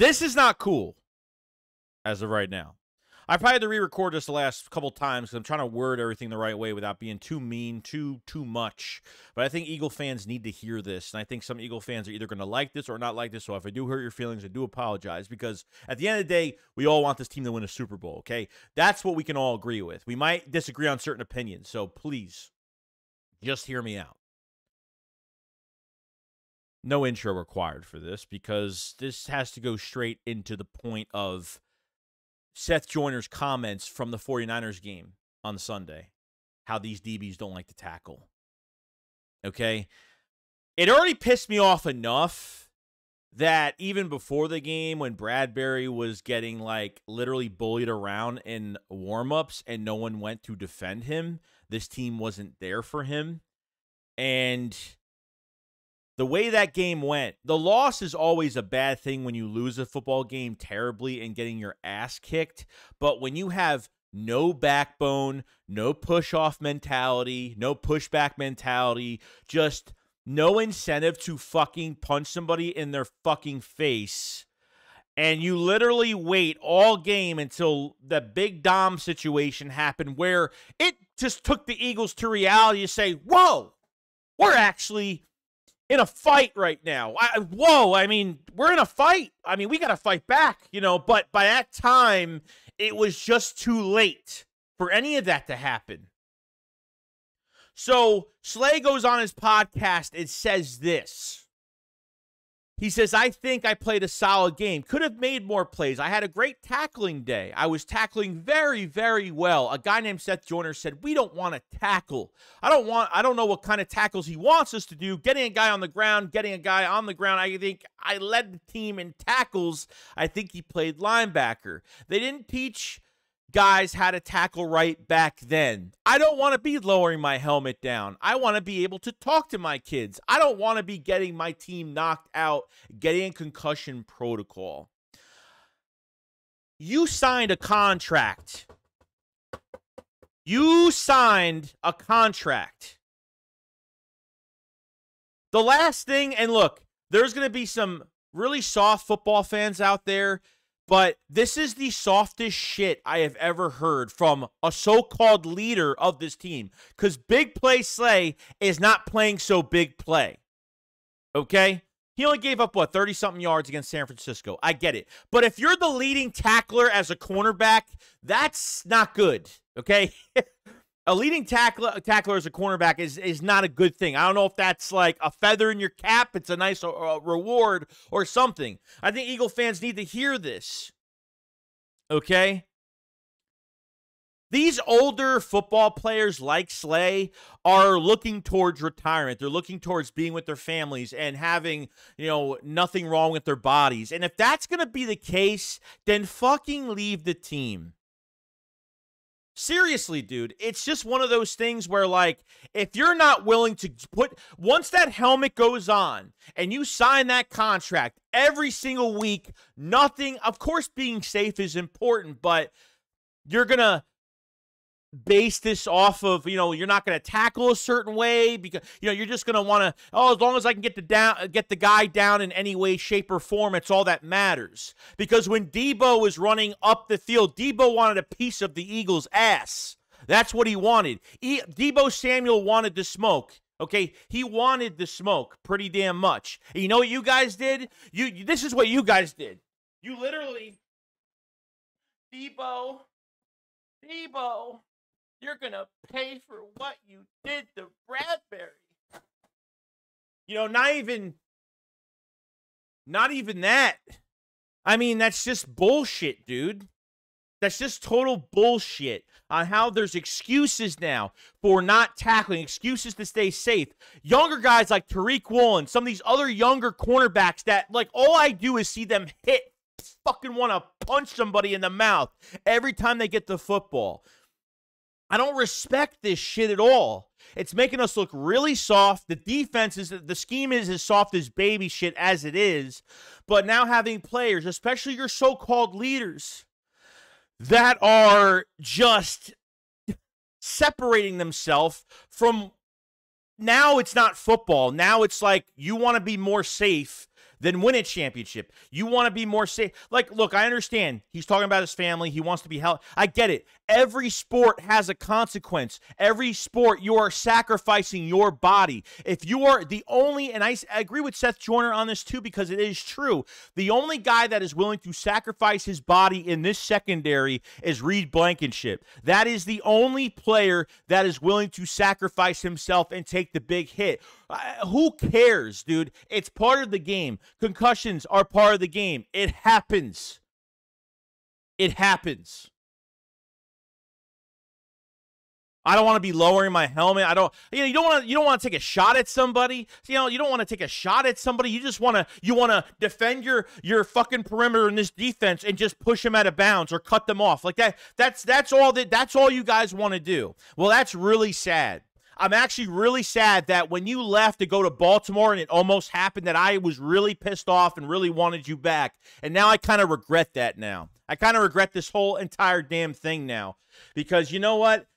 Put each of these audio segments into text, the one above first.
This is not cool as of right now. I probably had to re-record this the last couple times because I'm trying to word everything the right way without being too mean, too too much. But I think Eagle fans need to hear this, and I think some Eagle fans are either going to like this or not like this. So if I do hurt your feelings, I do apologize because at the end of the day, we all want this team to win a Super Bowl. Okay, that's what we can all agree with. We might disagree on certain opinions, so please, just hear me out. No intro required for this because this has to go straight into the point of Seth Joyner's comments from the 49ers game on Sunday. How these DBs don't like to tackle. Okay? It already pissed me off enough that even before the game when Bradberry was getting like literally bullied around in warm-ups and no one went to defend him, this team wasn't there for him. And the way that game went, the loss is always a bad thing when you lose a football game terribly and getting your ass kicked. But when you have no backbone, no push off mentality, no pushback mentality, just no incentive to fucking punch somebody in their fucking face. And you literally wait all game until the big Dom situation happened where it just took the Eagles to reality to say, whoa, we're actually in a fight right now. I, whoa, I mean, we're in a fight. I mean, we got to fight back, you know, but by that time, it was just too late for any of that to happen. So Slay goes on his podcast and says this. He says, I think I played a solid game. Could have made more plays. I had a great tackling day. I was tackling very, very well. A guy named Seth Joyner said, We don't want to tackle. I don't want, I don't know what kind of tackles he wants us to do. Getting a guy on the ground, getting a guy on the ground. I think I led the team in tackles. I think he played linebacker. They didn't teach guys how to tackle right back then. I don't want to be lowering my helmet down. I want to be able to talk to my kids. I don't want to be getting my team knocked out, getting concussion protocol. You signed a contract. You signed a contract. The last thing, and look, there's going to be some really soft football fans out there but this is the softest shit I have ever heard from a so called leader of this team. Because Big Play Slay is not playing so big play. Okay? He only gave up, what, 30 something yards against San Francisco. I get it. But if you're the leading tackler as a cornerback, that's not good. Okay? a leading tackler, tackler as a cornerback is is not a good thing. I don't know if that's like a feather in your cap. It's a nice uh, reward or something. I think Eagle fans need to hear this. Okay. These older football players like Slay are looking towards retirement. They're looking towards being with their families and having, you know, nothing wrong with their bodies. And if that's going to be the case, then fucking leave the team. Seriously, dude, it's just one of those things where, like, if you're not willing to put, once that helmet goes on and you sign that contract every single week, nothing, of course, being safe is important, but you're going to base this off of you know you're not going to tackle a certain way because you know you're just going to want to oh as long as I can get the down get the guy down in any way shape or form it's all that matters because when Deebo was running up the field Deebo wanted a piece of the Eagles ass that's what he wanted e- Deebo Samuel wanted the smoke Okay, he wanted the smoke pretty damn much. And you know what you guys did? You this is what you guys did. You literally Debo Deebo you're going to pay for what you did to Bradberry. You know, not even not even that. I mean, that's just bullshit, dude. That's just total bullshit on how there's excuses now for not tackling, excuses to stay safe. Younger guys like Tariq Woolen, some of these other younger cornerbacks that, like, all I do is see them hit, fucking want to punch somebody in the mouth every time they get the football. I don't respect this shit at all. It's making us look really soft. The defense is the scheme is as soft as baby shit as it is. But now having players, especially your so-called leaders, that are just separating themselves from now it's not football. Now it's like you want to be more safe than win a championship. You want to be more safe. Like, look, I understand he's talking about his family. He wants to be held. I get it. Every sport has a consequence. Every sport, you are sacrificing your body. If you are the only, and I, I agree with Seth Joyner on this too, because it is true. The only guy that is willing to sacrifice his body in this secondary is Reed Blankenship. That is the only player that is willing to sacrifice himself and take the big hit. Uh, who cares, dude? It's part of the game. Concussions are part of the game. It happens. It happens. I don't want to be lowering my helmet. I don't you know you don't want to you don't want to take a shot at somebody. You know, you don't want to take a shot at somebody. You just want to you want to defend your your fucking perimeter in this defense and just push them out of bounds or cut them off. Like that that's that's all that that's all you guys want to do. Well, that's really sad. I'm actually really sad that when you left to go to Baltimore and it almost happened that I was really pissed off and really wanted you back. And now I kind of regret that now. I kind of regret this whole entire damn thing now. Because you know what?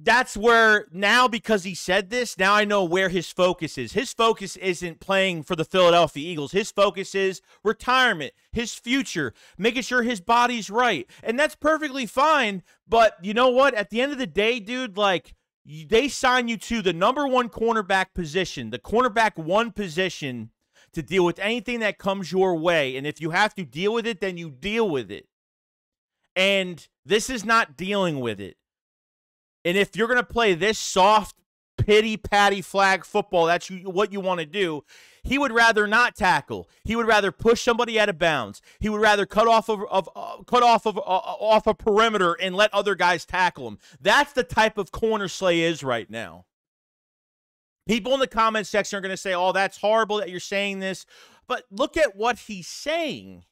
That's where now because he said this now i know where his focus is. His focus isn't playing for the philadelphia eagles. His focus is retirement his future making sure his body's right. And that's perfectly fine but you know what? At the end of the day dude like they sign you to the number one cornerback position the cornerback one position to deal with anything that comes your way. And if you have to deal with it then you deal with it. And this is not dealing with it and if you're going to play this soft, pity patty flag football, that's you, what you want to do. He would rather not tackle. He would rather push somebody out of bounds. He would rather cut off of, of uh, cut off of uh, off a perimeter and let other guys tackle him. That's the type of corner Slay is right now. People in the comment section are going to say, "Oh, that's horrible that you're saying this," but look at what he's saying.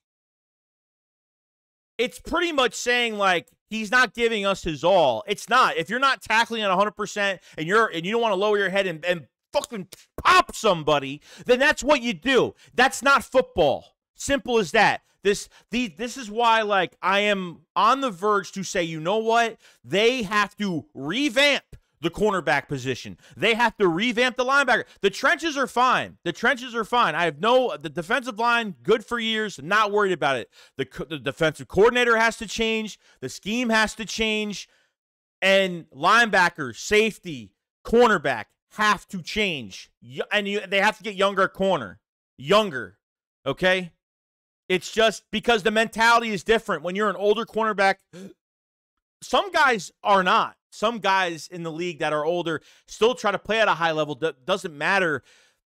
It's pretty much saying like he's not giving us his all. It's not. If you're not tackling at 100% and you're and you don't want to lower your head and, and fucking pop somebody, then that's what you do. That's not football. Simple as that. This the this is why like I am on the verge to say, you know what? They have to revamp the cornerback position. They have to revamp the linebacker. The trenches are fine. The trenches are fine. I have no the defensive line good for years, not worried about it. The the defensive coordinator has to change, the scheme has to change, and linebacker, safety, cornerback have to change. And you, they have to get younger corner. Younger. Okay? It's just because the mentality is different when you're an older cornerback. Some guys are not some guys in the league that are older still try to play at a high level. doesn't matter.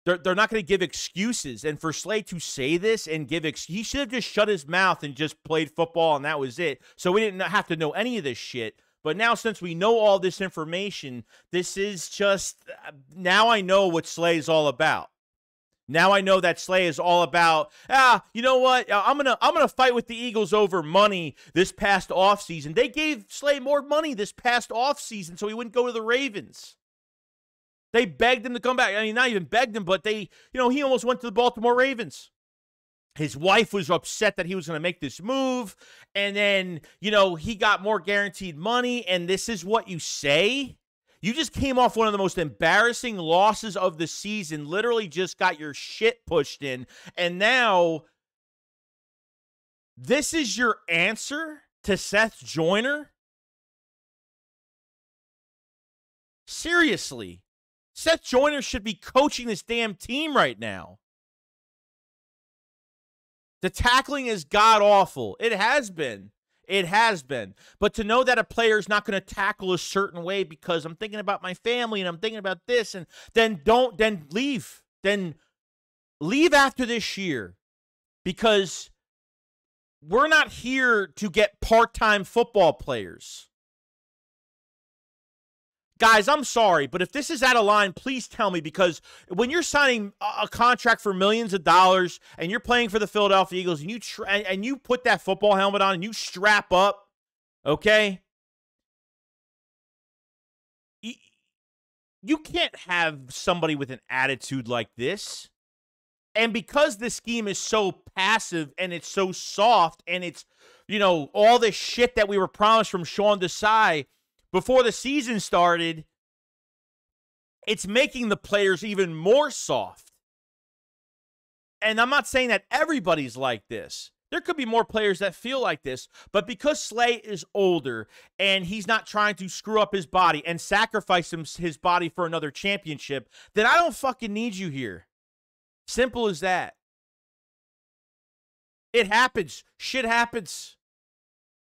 They're, they're not going to give excuses. And for Slay to say this and give ex- he should have just shut his mouth and just played football and that was it. So we didn't have to know any of this shit. But now, since we know all this information, this is just uh, now I know what Slay is all about. Now I know that Slay is all about, ah, you know what? Uh, I'm going to I'm going to fight with the Eagles over money this past offseason. They gave Slay more money this past offseason so he wouldn't go to the Ravens. They begged him to come back. I mean, not even begged him, but they, you know, he almost went to the Baltimore Ravens. His wife was upset that he was going to make this move. And then, you know, he got more guaranteed money. And this is what you say? You just came off one of the most embarrassing losses of the season, literally just got your shit pushed in. And now, this is your answer to Seth Joyner? Seriously. Seth Joyner should be coaching this damn team right now. The tackling is god awful. It has been. It has been. But to know that a player is not going to tackle a certain way because I'm thinking about my family and I'm thinking about this, and then don't, then leave. Then leave after this year because we're not here to get part time football players. Guys, I'm sorry, but if this is out of line, please tell me because when you're signing a contract for millions of dollars and you're playing for the Philadelphia Eagles and you tra- and you put that football helmet on and you strap up, okay? You can't have somebody with an attitude like this. And because the scheme is so passive and it's so soft and it's, you know, all the shit that we were promised from Sean Desai – before the season started, it's making the players even more soft. and I'm not saying that everybody's like this. There could be more players that feel like this, but because Slay is older and he's not trying to screw up his body and sacrifice his body for another championship, then I don't fucking need you here. Simple as that. It happens. Shit happens.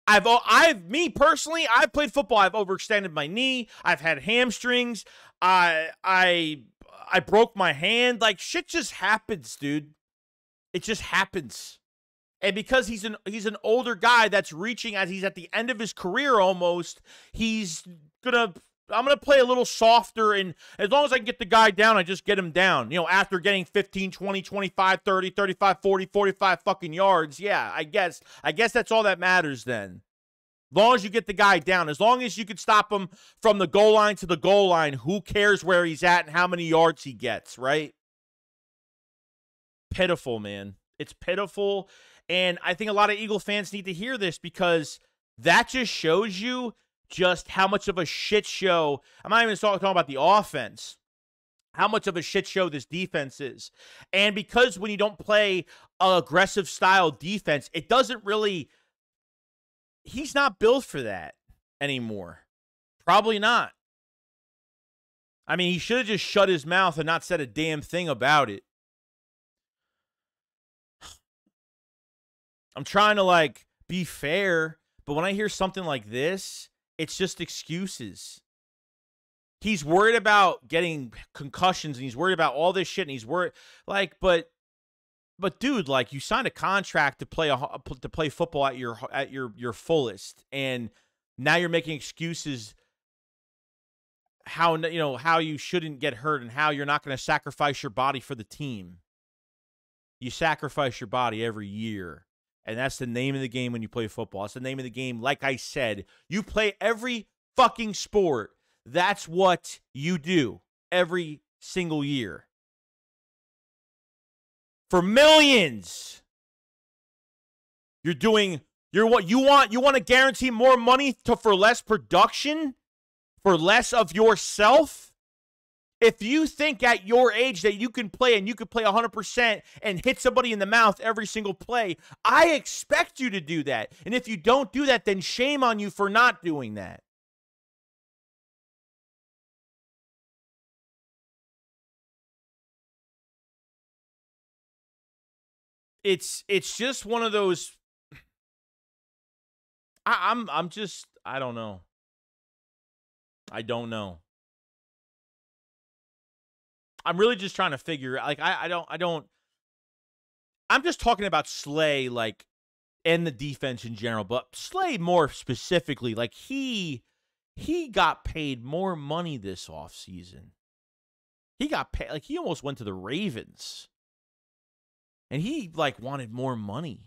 I've I've me personally, I've played football. I've overextended my knee. I've had hamstrings. I I I broke my hand. Like shit just happens, dude. It just happens. And because he's an he's an older guy that's reaching as he's at the end of his career almost, he's gonna I'm going to play a little softer and as long as I can get the guy down, I just get him down. You know, after getting 15, 20, 25, 30, 35, 40, 45 fucking yards. Yeah, I guess I guess that's all that matters then. As long as you get the guy down, as long as you can stop him from the goal line to the goal line, who cares where he's at and how many yards he gets, right? Pitiful, man. It's pitiful. And I think a lot of Eagle fans need to hear this because that just shows you just how much of a shit show. I'm not even talking about the offense. How much of a shit show this defense is. And because when you don't play aggressive style defense, it doesn't really he's not built for that anymore. Probably not. I mean, he should have just shut his mouth and not said a damn thing about it. I'm trying to like be fair, but when I hear something like this, it's just excuses. He's worried about getting concussions and he's worried about all this shit and he's worried like but but dude, like you signed a contract to play a to play football at your at your your fullest and now you're making excuses how you know how you shouldn't get hurt and how you're not going to sacrifice your body for the team. You sacrifice your body every year. And that's the name of the game when you play football. It's the name of the game. Like I said, you play every fucking sport. That's what you do every single year. For millions. You're doing you're what you want you want to guarantee more money to for less production? For less of yourself? If you think at your age that you can play and you can play 100% and hit somebody in the mouth every single play, I expect you to do that. And if you don't do that, then shame on you for not doing that. It's it's just one of those I, I'm I'm just I don't know. I don't know. I'm really just trying to figure like I, I don't I don't I'm just talking about Slay like and the defense in general, but Slay more specifically, like he he got paid more money this offseason. He got paid like he almost went to the Ravens. And he like wanted more money.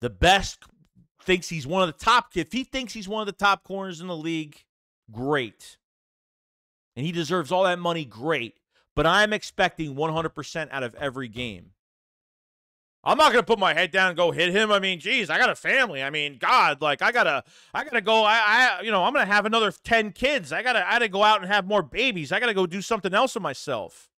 The best thinks he's one of the top if he thinks he's one of the top corners in the league, great and he deserves all that money, great. But I'm expecting 100% out of every game. I'm not gonna put my head down and go hit him. I mean, geez, I got a family. I mean, God, like I gotta, I gotta go. I, I, you know, I'm gonna have another ten kids. I gotta, I gotta go out and have more babies. I gotta go do something else with myself.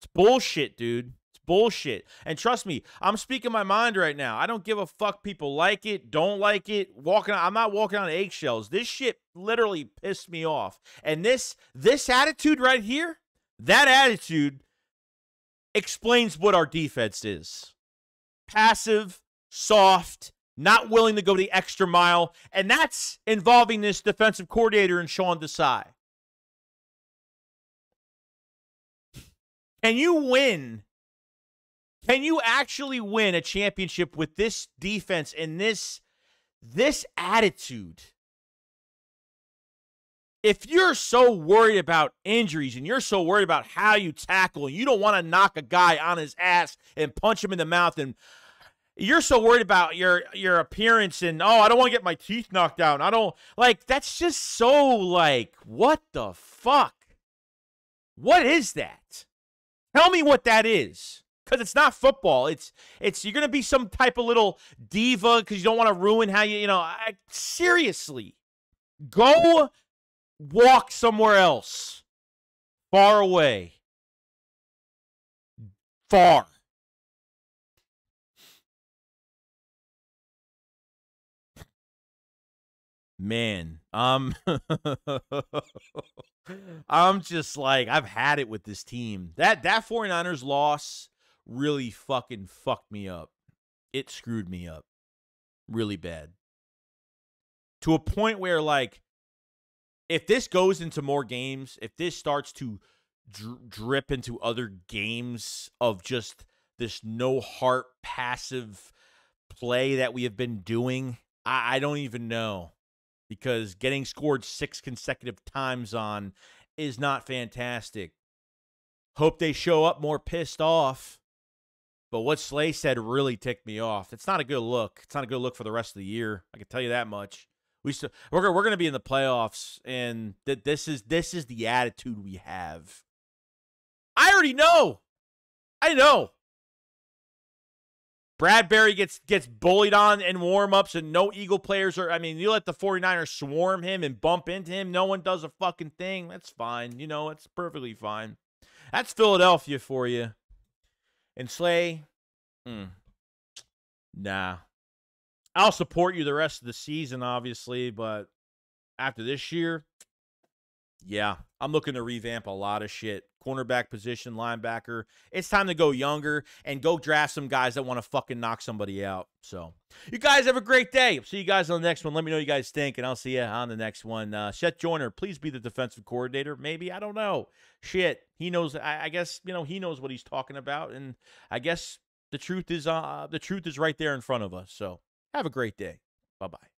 It's bullshit, dude bullshit. And trust me, I'm speaking my mind right now. I don't give a fuck people like it, don't like it. Walking I'm not walking on eggshells. This shit literally pissed me off. And this this attitude right here, that attitude explains what our defense is. Passive, soft, not willing to go the extra mile, and that's involving this defensive coordinator and Sean Desai. Can you win can you actually win a championship with this defense and this this attitude? If you're so worried about injuries and you're so worried about how you tackle and you don't want to knock a guy on his ass and punch him in the mouth and you're so worried about your your appearance and oh I don't want to get my teeth knocked out. I don't like that's just so like what the fuck? What is that? Tell me what that is because it's not football. It's it's you're gonna be some type of little diva because you don't want to ruin how you you know. I, seriously, go walk somewhere else, far away. far. Man, um I'm just like I've had it with this team. That that 49ers loss really fucking fucked me up. It screwed me up really bad. To a point where like if this goes into more games, if this starts to dr- drip into other games of just this no heart passive play that we have been doing, I, I don't even know because getting scored six consecutive times on is not fantastic. Hope they show up more pissed off. But what Slay said really ticked me off. It's not a good look. It's not a good look for the rest of the year. I can tell you that much. We still, we're we're going to be in the playoffs, and that this is this is the attitude we have. I already know. I know. Bradberry gets gets bullied on in warm-ups and no Eagle players are I mean, you let the 49ers swarm him and bump into him, no one does a fucking thing. That's fine. You know, it's perfectly fine. That's Philadelphia for you. And Slay, mm, nah. I'll support you the rest of the season, obviously, but after this year, yeah, I'm looking to revamp a lot of shit. Cornerback position, linebacker. It's time to go younger and go draft some guys that want to fucking knock somebody out. So, you guys have a great day. See you guys on the next one. Let me know what you guys think, and I'll see you on the next one. Uh, Seth Joyner, please be the defensive coordinator. Maybe I don't know. Shit, he knows. I, I guess you know he knows what he's talking about, and I guess the truth is uh the truth is right there in front of us. So, have a great day. Bye bye.